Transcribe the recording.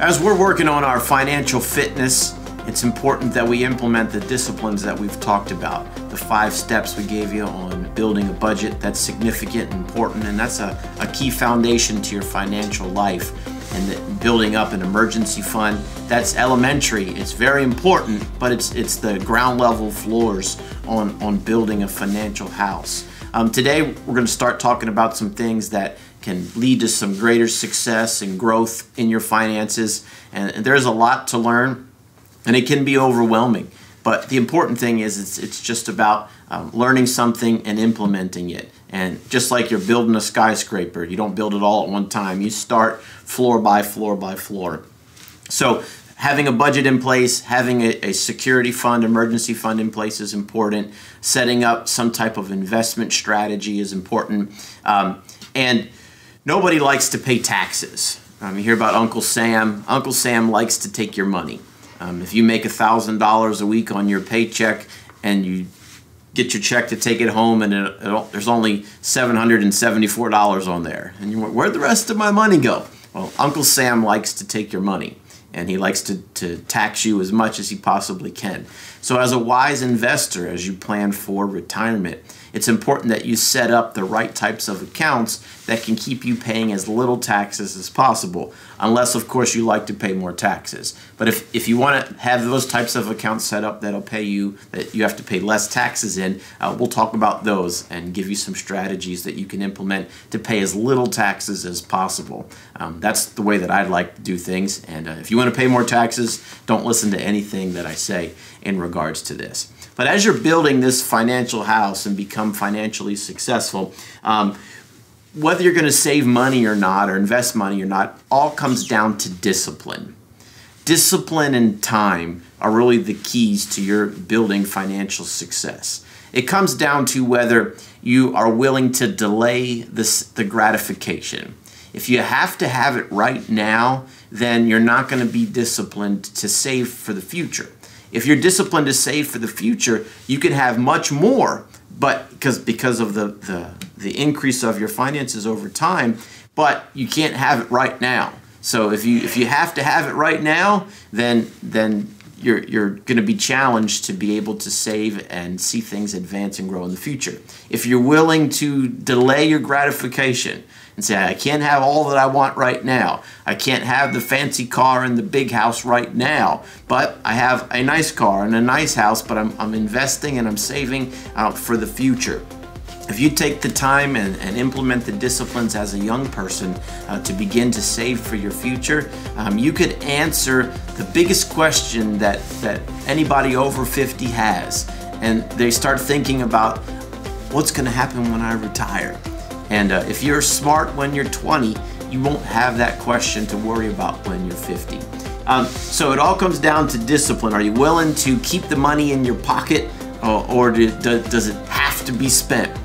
As we're working on our financial fitness, it's important that we implement the disciplines that we've talked about. The five steps we gave you on building a budget, that's significant and important, and that's a, a key foundation to your financial life. And building up an emergency fund, that's elementary. It's very important, but it's it's the ground level floors on, on building a financial house. Um, today, we're going to start talking about some things that can lead to some greater success and growth in your finances. And, and there's a lot to learn, and it can be overwhelming. But the important thing is it's, it's just about um, learning something and implementing it. And just like you're building a skyscraper, you don't build it all at one time. You start floor by floor by floor. So having a budget in place, having a, a, security fund, emergency fund in place is important. Setting up some type of investment strategy is important. Um, and Nobody likes to pay taxes. Um, you hear about Uncle Sam. Uncle Sam likes to take your money. Um, if you make $1,000 a week on your paycheck and you get your check to take it home and it, it, there's only $774 on there, and you where'd the rest of my money go? Well, Uncle Sam likes to take your money and he likes to, to tax you as much as he possibly can. So, as a wise investor, as you plan for retirement, it's important that you set up the right types of accounts that can keep you paying as little taxes as possible, unless, of course, you like to pay more taxes. But if, if you want to have those types of accounts set up that'll pay you, that you have to pay less taxes in, uh, we'll talk about those and give you some strategies that you can implement to pay as little taxes as possible. Um, that's the way that I'd like to do things. And uh, if you want to pay more taxes, don't listen to anything that I say in regards to this. But as you're building this financial house and become financially successful, um, whether you're going to save money or not, or invest money or not, all comes down to discipline. Discipline and time are really the keys to your building financial success. It comes down to whether you are willing to delay this, the gratification. If you have to have it right now, then you're not going to be disciplined to save for the future. If you're disciplined to save for the future, you can have much more, but because because of the, the the increase of your finances over time, but you can't have it right now. So if you if you have to have it right now, then then you're you're going to be challenged to be able to save and see things advance and grow in the future. If you're willing to delay your gratification, and say, I can't have all that I want right now. I can't have the fancy car and the big house right now, but I have a nice car and a nice house, but I'm, I'm investing and I'm saving uh, for the future. If you take the time and, and, implement the disciplines as a young person uh, to begin to save for your future, um, you could answer the biggest question that, that anybody over 50 has. And they start thinking about what's going to happen when I retire. And uh, if you're smart when you're 20, you won't have that question to worry about when you're 50. Um, so it all comes down to discipline. Are you willing to keep the money in your pocket or, or do, do, does it have to be spent?